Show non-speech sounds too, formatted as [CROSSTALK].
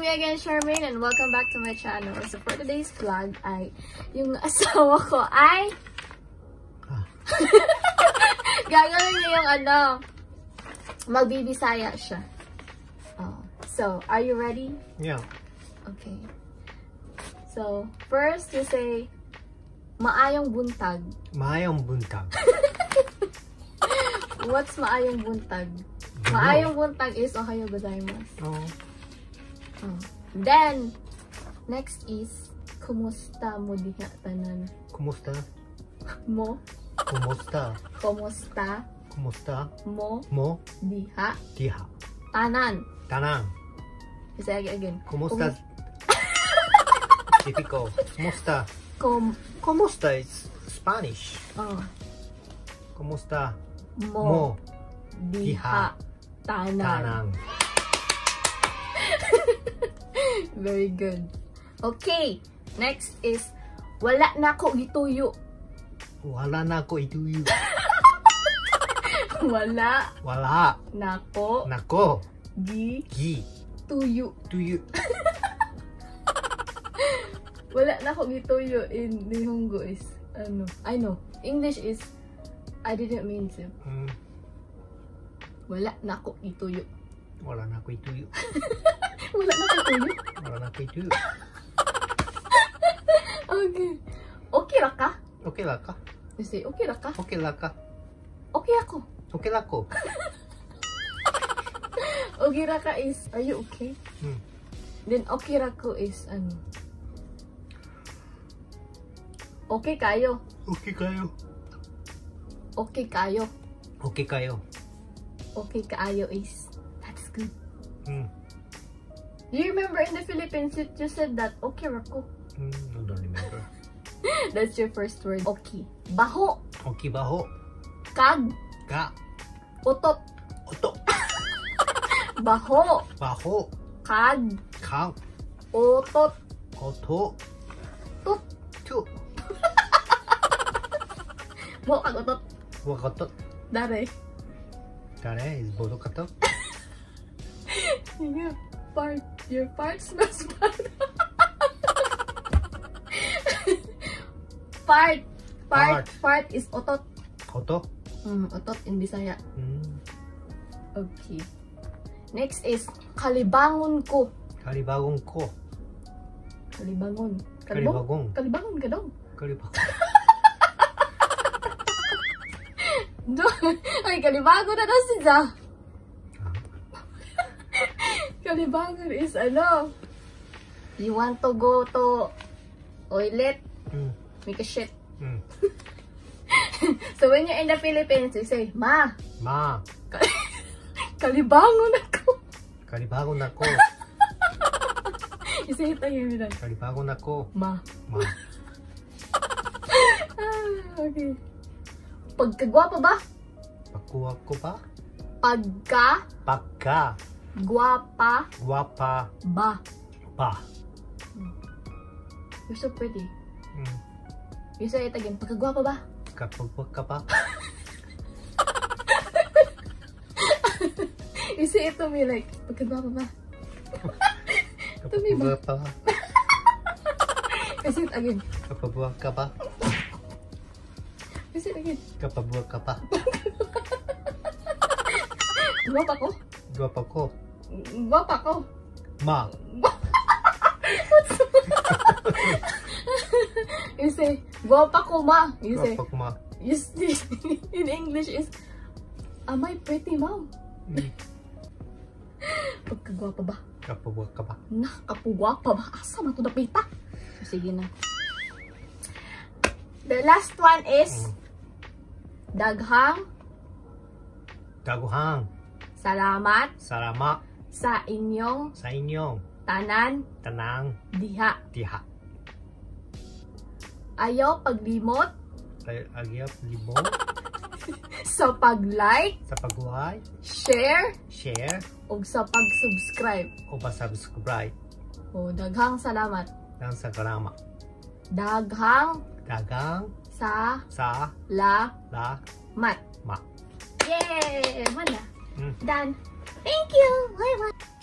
me again, Charmaine, and welcome back to my channel. So for today's vlog ay, yung [LAUGHS] asawa ko ay... Ah. [LAUGHS] Gagawin niya yung ano, magbibisaya siya. Oh. So, are you ready? Yeah. Okay. So, first you say, maayong buntag. Maayong buntag. [LAUGHS] What's maayong buntag? Maayong buntag is ohayo gozaimasu. Oh. Oh. Then, next is, kumusta mo diha tanan? Kumusta? Mo? Kumusta? Kumusta Kumusta? mo Mo? diha Diha. tanan? Tanang. Say again. Kumusta? [LAUGHS] Typical. Kumusta? Kum, Kumusta is Spanish. oh, Kumusta? mo, Mo. diha tanan. Tanang. [LAUGHS] Very good. Okay. Next is, wala na ko gituyo. Wala na ko ituyo. [LAUGHS] wala Wala. na ko Nako. gituyo. Gi. Tuyo. [LAUGHS] Wala na ko gituyo in Nihongo is, ano, I know. English is, I didn't mean to. Mm. Wala na ko gituyo. Wala na ko ituyo. [LAUGHS] Wala na ko gituyo? Wala na ko ituyo. Okay. Okay ra ka? Okay lang ka? You say, okay ra ka? Okay lang ka? Okay ako. Okay lang [LAUGHS] ko. Okay ra ka is, are you okay? Hmm. Then okay ra ko is, ano? Okay kayo. Okay kayo. Okay kayo. Okay kayo. Okay kaayo is. Mm. You remember in the Philippines, you just said that, okay ra ko. Mm, I don't remember. [LAUGHS] That's your first word. Okay. Baho. Okay ba ho? Kag. Ka. Utot. Oto. [LAUGHS] Baho. Baho. Kag. Kang. Utot. Oto. Tut. Tu. [LAUGHS] Mo kag utot. Wakato. Dare. Dare is bodo kato? Your part. Your [LAUGHS] part smells bad. part. Part. Part is otot. Oto? Mm, otot in Bisaya. Mm. Okay. Next is kalibangon ko. Kalibagong ko. Kalibangon. Kalibagong. Kalibangon ka daw. Kalibagong. Ay, kalibangon na [LAUGHS] daw si Ja. Kalibangon is ano? You want to go to toilet? Mm. Make a shit. Mm. [LAUGHS] So when you're in the Philippines, you say, Ma, Ma. [LAUGHS] kalibangon ako. Kalibagong na ko. [LAUGHS] You say it again, Milan. Kalibagong na ko. Ma. Ma. Ah, okay. Pagkagwapa ba? Pakuha ko ba? Pagka Pagka. Gwapa Guwapa. ba? Pa. You're so pretty. Mm. [LAUGHS] You say [LAUGHS] it again. Pagkagwapa ba? Kapagwa ka ba? You say it to me like, pagkagwapa ba? Tumi ba? Kapagwa pa. You say it again. Kapagwa ka ba? [LAUGHS] You say it again. Kapagwa ka ba? Gwapa ko? Guwapa ko. Gwapa [LAUGHS] ko. Ma. You say, gwapa ko ma. You say, Guwapa ko ma. you say, in English is, am I pretty mom? Mm. Pagkagwapa ba? Kapagwa ka ba? Na, kapugwapa ba? Asa man to napita? Sige na. The last one is, daghang Daguhang. salamat Salamat sa inyong sa inyong tanan tanang diha. diha. Ayaw paglimot Tayo agyap libo sa pag-like, sa pagbuhay, share, share, ug sa pag-subscribe. o subscribe O, daghang salamat. ng sa karama. Daghang Dagang sa sa la la mat. ma. Yay! Mana? Mm. Done. Thank you. Bye bye.